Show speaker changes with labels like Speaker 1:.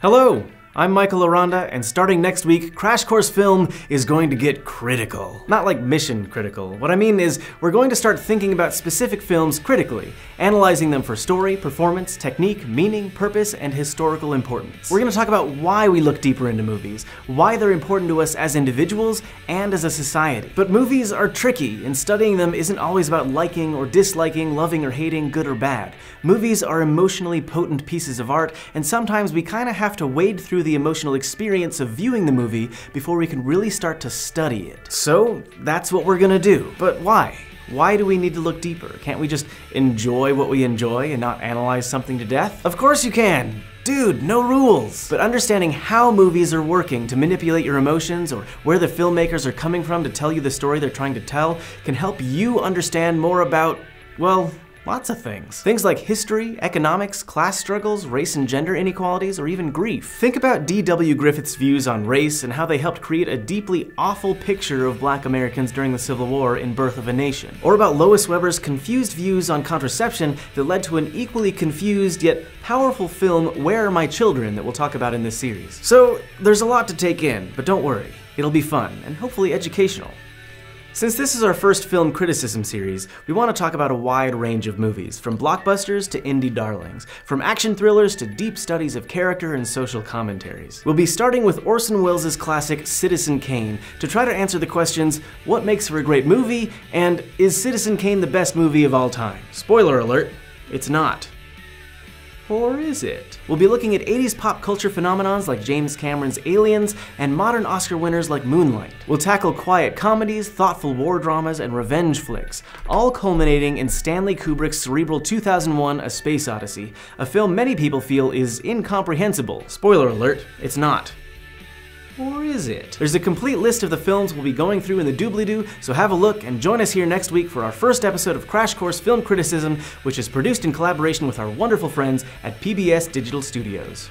Speaker 1: Hello, I'm Michael Aranda, and starting next week, Crash Course Film is going to get critical. Not like mission critical. What I mean is, we're going to start thinking about specific films critically, analyzing them for story, performance, technique, meaning, purpose, and historical importance. We're going to talk about why we look deeper into movies, why they're important to us as individuals and as a society. But movies are tricky, and studying them isn't always about liking or disliking, loving or hating, good or bad. Movies are emotionally potent pieces of art, and sometimes we kind of have to wade through the emotional experience of viewing the movie before we can really start to study it. So that's what we're gonna do. But why? Why do we need to look deeper? Can't we just enjoy what we enjoy and not analyze something to death? Of course you can! Dude, no rules! But understanding how movies are working to manipulate your emotions or where the filmmakers are coming from to tell you the story they're trying to tell can help you understand more about, well, Lots of things. Things like history, economics, class struggles, race and gender inequalities, or even grief. Think about D.W. Griffith's views on race and how they helped create a deeply awful picture of black Americans during the Civil War in Birth of a Nation. Or about Lois Weber's confused views on contraception that led to an equally confused yet powerful film, Where Are My Children, that we'll talk about in this series. So, there's a lot to take in, but don't worry. It'll be fun, and hopefully educational. Since this is our first film criticism series, we want to talk about a wide range of movies, from blockbusters to indie darlings, from action thrillers to deep studies of character and social commentaries. We'll be starting with Orson Welles' classic Citizen Kane to try to answer the questions, what makes for a great movie, and is Citizen Kane the best movie of all time? Spoiler alert, it's not. Or is it? We'll be looking at 80s pop culture phenomenons like James Cameron's Aliens and modern Oscar winners like Moonlight. We'll tackle quiet comedies, thoughtful war dramas, and revenge flicks, all culminating in Stanley Kubrick's cerebral 2001 A Space Odyssey, a film many people feel is incomprehensible. Spoiler alert, it's not. Or is it? There's a complete list of the films we'll be going through in the doobly-doo, so have a look and join us here next week for our first episode of Crash Course Film Criticism, which is produced in collaboration with our wonderful friends at PBS Digital Studios.